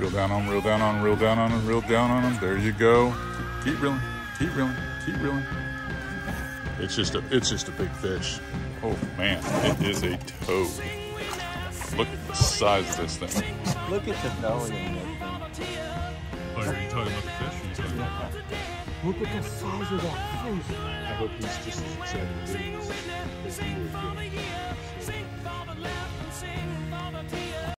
Reel down on, reel down on, reel down on on, 'em, reel down on them. There you go. Keep reeling, keep reeling, keep reeling. It's just a, it's just a big fish. Oh man, it is a toad. Look at the size of this thing. Look at the belly on that thing. Oh, are you talking about the fish? Or you talking about Look at the size of that fish. I hope he's just as excited as